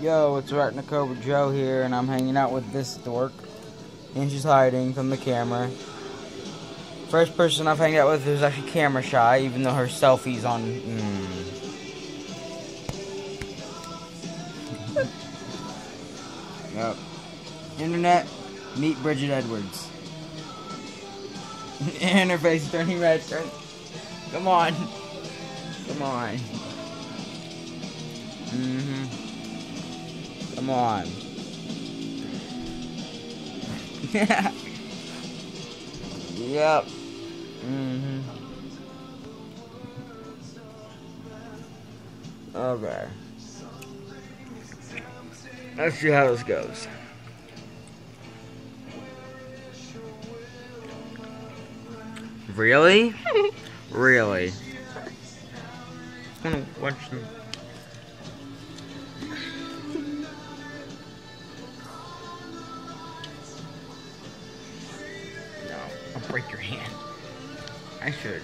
Yo, it's Cobra Joe here, and I'm hanging out with this dork. And she's hiding from the camera. First person I've hanged out with who's actually camera shy, even though her selfie's on. Mm. yep. Internet, meet Bridget Edwards. and her face is turning red. Turn. Come on. Come on. Mm-hmm. Come on. yep. Mm-hmm. Okay. Let's see how this goes. Really? really? I wanna watch them. Break your hand. I should.